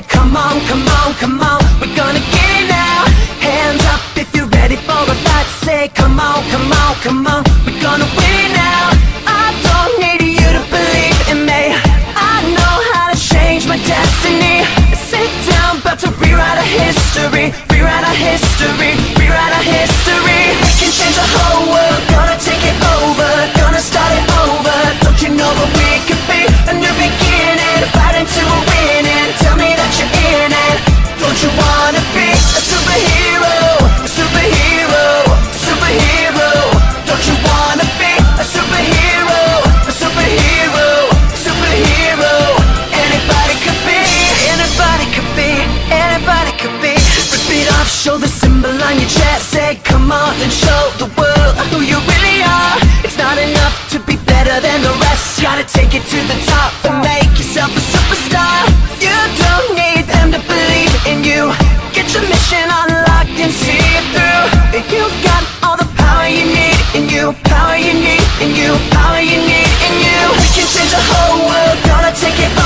come on, come on, come on. We're gonna get it now. Hands up if you're ready for a fight. Say come on, come on, come on. We're gonna win it now. I don't need you to believe in me. I know how to change my destiny. Sit down, about to rewrite our history Rewrite our history, to the top and make yourself a superstar. You don't need them to believe in you. Get your mission unlocked and see it through. You've got all the power you need in you Power you need in you Power you need in you. We can change the whole world Gonna take it